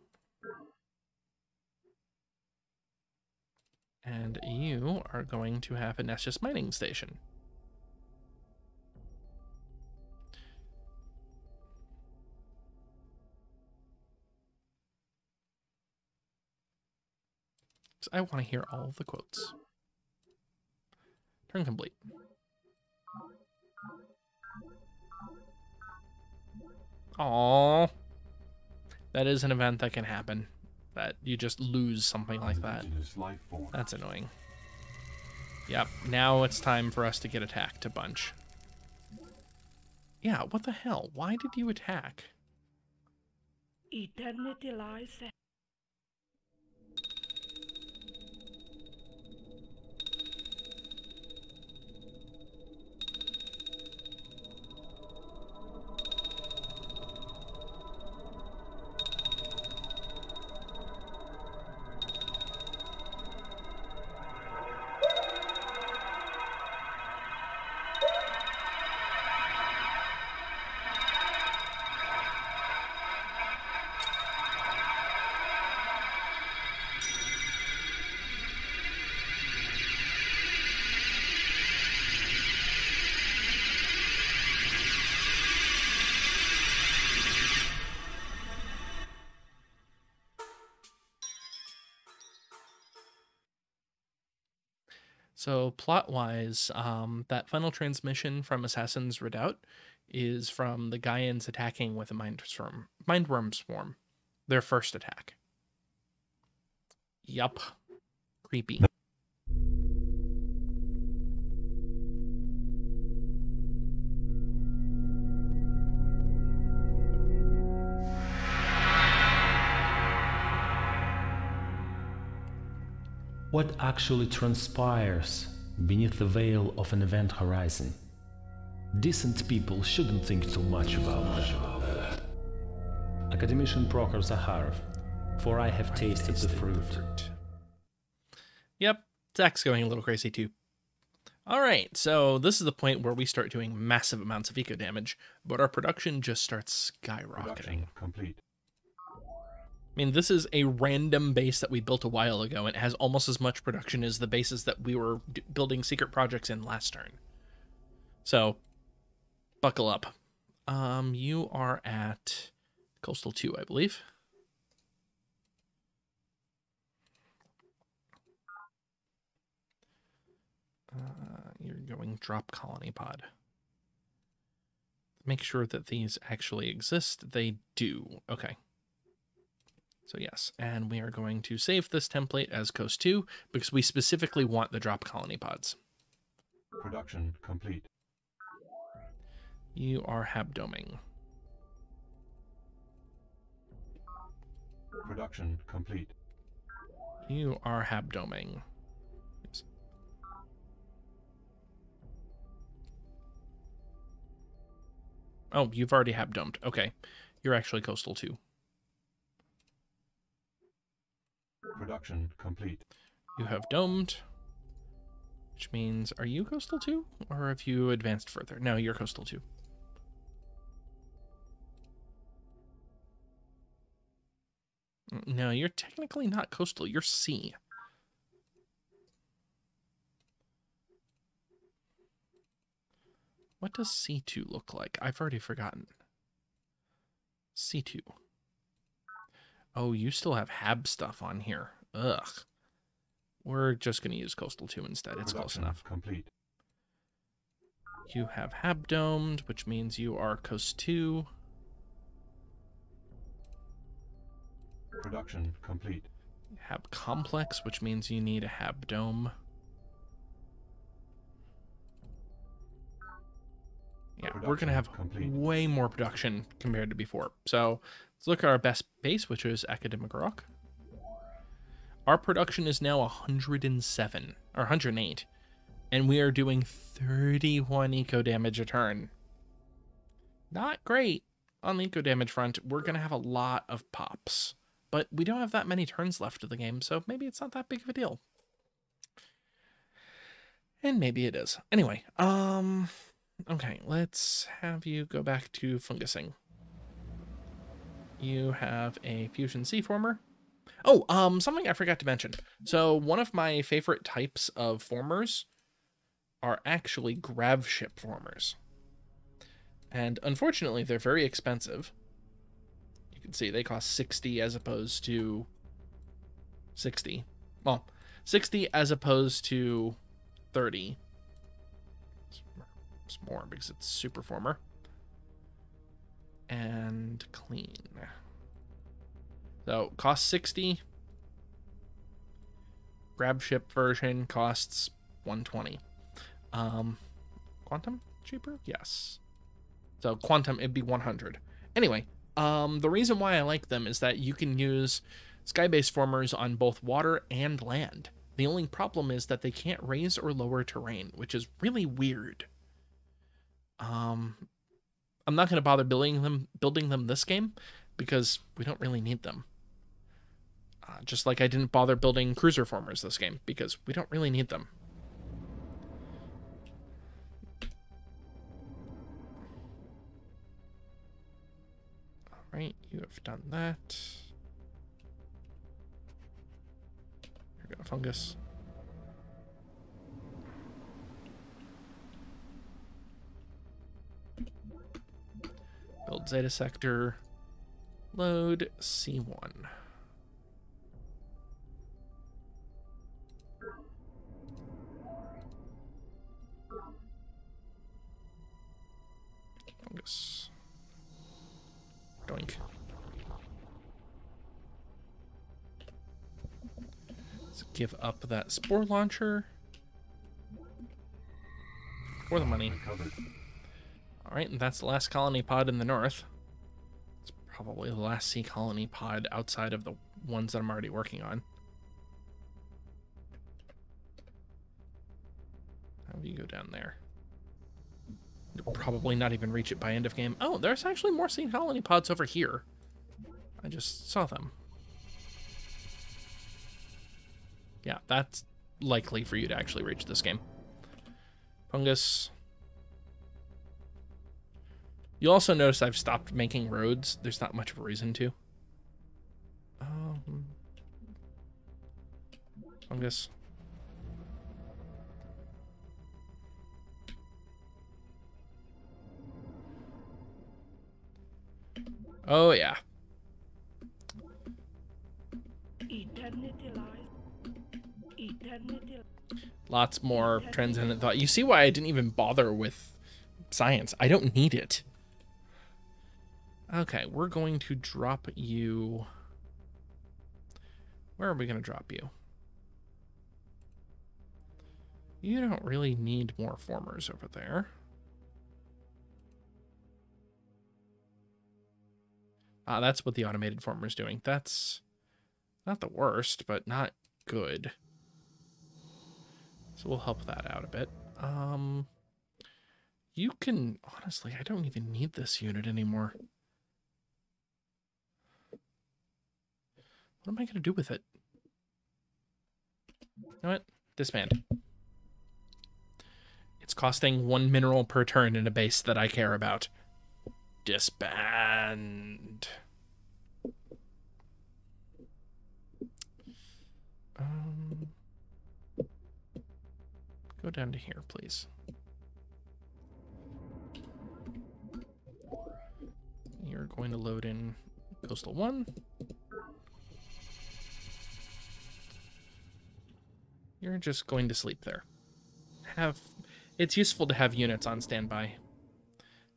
Speaker 1: And you are going to have a Nessus mining station. So I want to hear all of the quotes. Turn complete. Aww. That is an event that can happen. That you just lose something like that.
Speaker 3: Indigenous life form.
Speaker 1: That's annoying. Yep, now it's time for us to get attacked a bunch. Yeah, what the hell? Why did you attack?
Speaker 7: Eternity lies
Speaker 1: So plot wise, um, that final transmission from Assassin's Redoubt is from the Gaians attacking with a mind swarm, mindworm swarm, their first attack. Yup, creepy.
Speaker 4: What actually transpires beneath the veil of an event horizon? Decent people shouldn't think too much about that. Academician Prokhor Zakharov, for I have tasted the fruit.
Speaker 1: Yep, Zach's going a little crazy too. All right, so this is the point where we start doing massive amounts of eco damage, but our production just starts skyrocketing.
Speaker 3: Production complete.
Speaker 1: I mean, this is a random base that we built a while ago, and it has almost as much production as the bases that we were d- building secret projects in last turn. So, buckle up. Um, you are at Coastal 2, I believe. Uh, you're going drop colony pod. make sure that these actually exist. They do. Okay. So yes, and we are going to save this template as Coast 2 because we specifically want the drop colony pods.
Speaker 3: Production complete.
Speaker 1: You are habdoming.
Speaker 3: Production complete.
Speaker 1: You are habdoming. Oops. Oh, you've already habdomed. Okay. You're actually coastal too.
Speaker 3: Production complete.
Speaker 1: You have domed. Which means, are you coastal too? Or have you advanced further? No, you're coastal too. No, you're technically not coastal. You're sea. What does C2 look like? I've already forgotten. C2. Oh, you still have Hab stuff on here. Ugh. We're just going to use Coastal 2 instead. It's close
Speaker 3: Production
Speaker 1: enough.
Speaker 3: Complete.
Speaker 1: You have Hab domed, which means you are Coast 2.
Speaker 3: Production complete.
Speaker 1: Hab complex, which means you need a Hab dome. Yeah, we're going to have
Speaker 3: complete.
Speaker 1: way more production compared to before. So let's look at our best base, which is Academic Rock. Our production is now 107, or 108, and we are doing 31 eco damage a turn. Not great on the eco damage front. We're going to have a lot of pops, but we don't have that many turns left of the game, so maybe it's not that big of a deal. And maybe it is. Anyway, um, okay, let's have you go back to fungusing. You have a fusion sea former. Oh, um, something I forgot to mention. So one of my favorite types of formers are actually grav ship formers. And unfortunately, they're very expensive. You can see they cost 60 as opposed to 60. Well, 60 as opposed to 30. It's more because it's super former. And clean. So cost 60. Grav ship version costs 120. Um quantum cheaper? Yes. So quantum it'd be 100. Anyway, um the reason why I like them is that you can use skybase formers on both water and land. The only problem is that they can't raise or lower terrain, which is really weird. Um I'm not going to bother building them building them this game because we don't really need them. Uh, just like I didn't bother building cruiser formers this game because we don't really need them. All right, you have done that. Here go fungus. Build Zeta Sector. Load C1. Fungus. Doink. Let's give up that spore launcher. For the money.
Speaker 3: Recovered.
Speaker 1: Alright, and that's the last colony pod in the north. It's probably the last sea colony pod outside of the ones that I'm already working on. How do you go down there? You'll probably not even reach it by end of game. Oh, there's actually more sea colony pods over here. I just saw them. Yeah, that's likely for you to actually reach this game. Fungus. You'll also notice I've stopped making roads. There's not much of a reason to. Um, fungus. Oh yeah.
Speaker 7: Eternity lies. Eternity
Speaker 1: Lots more transcendent thought. You see why I didn't even bother with science. I don't need it. Okay, we're going to drop you. Where are we going to drop you? You don't really need more formers over there. Ah, that's what the automated former is doing. That's not the worst, but not good. So we'll help that out a bit. Um, you can, honestly, I don't even need this unit anymore. What am I going to do with it? You know what? Disband. It's costing one mineral per turn in a base that I care about. Disband. Um, go down to here, please. You're going to load in Coastal 1. You're just going to sleep there. Have it's useful to have units on standby.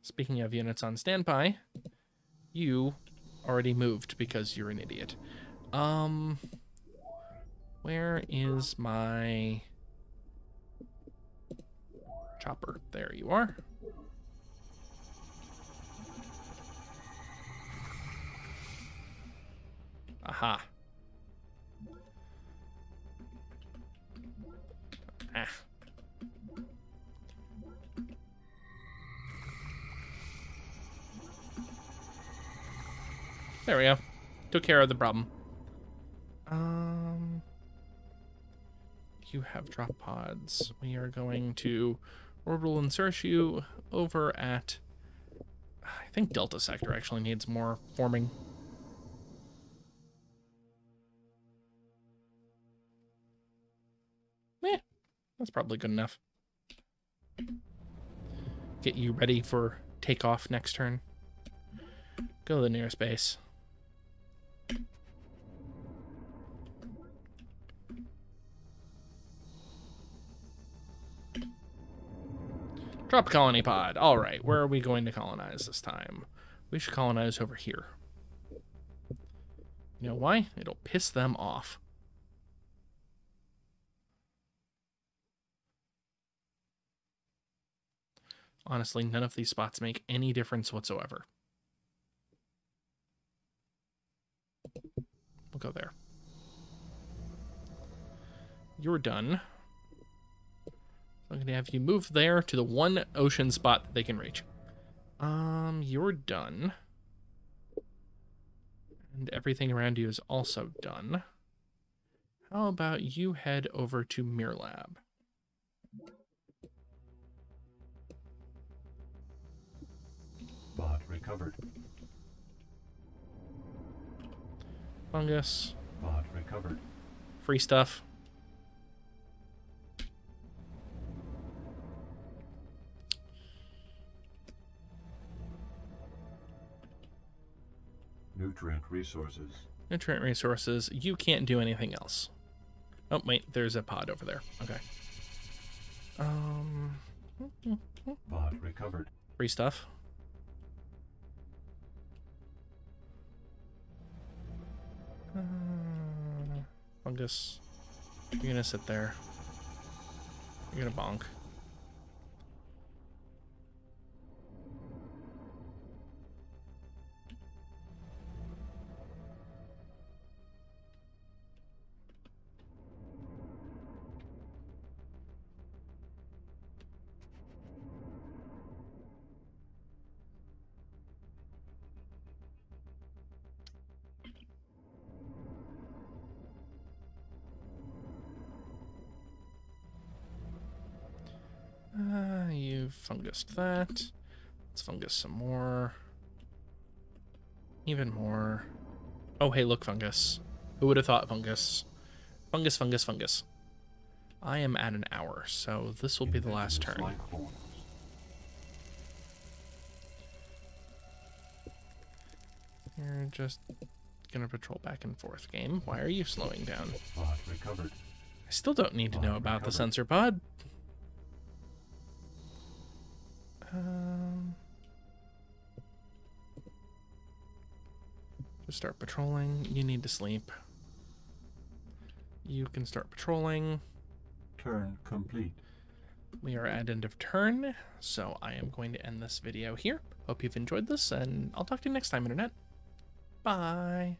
Speaker 1: Speaking of units on standby, you already moved because you're an idiot. Um, where is my chopper? There you are. Aha. Ah. There we go. Took care of the problem. Um, you have drop pods. We are going to orbital insert you over at. I think Delta Sector actually needs more forming. That's probably good enough. Get you ready for takeoff next turn. Go to the nearest base. Drop colony pod. All right, where are we going to colonize this time? We should colonize over here. You know why? It'll piss them off. Honestly, none of these spots make any difference whatsoever. We'll go there. You're done. I'm going to have you move there to the one ocean spot that they can reach. Um, you're done. And everything around you is also done. How about you head over to Mirlab?
Speaker 3: Recovered.
Speaker 1: Fungus.
Speaker 3: Bot recovered.
Speaker 1: Free stuff.
Speaker 3: Nutrient resources.
Speaker 1: Nutrient resources. You can't do anything else. Oh, wait. There's a pod over there. Okay. Um...
Speaker 3: Bot recovered.
Speaker 1: Free stuff. Fungus. You're gonna sit there. You're gonna bonk. That. Let's fungus some more. Even more. Oh, hey, look, fungus. Who would have thought fungus? Fungus, fungus, fungus. I am at an hour, so this will be the last turn. You're just gonna patrol back and forth, game. Why are you slowing down? I still don't need to know about the sensor pod. Um, Start patrolling. You need to sleep. You can start patrolling.
Speaker 3: Turn complete.
Speaker 1: We are at end of turn, so I am going to end this video here. Hope you've enjoyed this, and I'll talk to you next time, Internet. Bye.